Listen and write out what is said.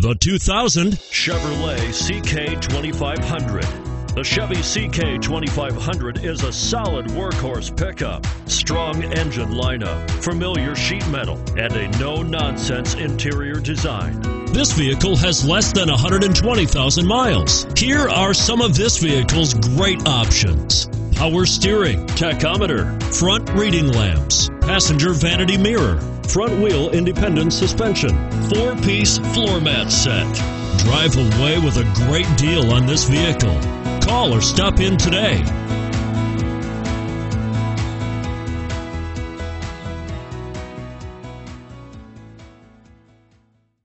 The 2000 Chevrolet CK 2500. The Chevy CK 2500 is a solid workhorse pickup, strong engine lineup, familiar sheet metal, and a no nonsense interior design. This vehicle has less than 120,000 miles. Here are some of this vehicle's great options power steering, tachometer, front reading lamps, passenger vanity mirror, front wheel independent suspension, four piece floor mat set. Drive away with a great deal on this vehicle. Call or stop in today.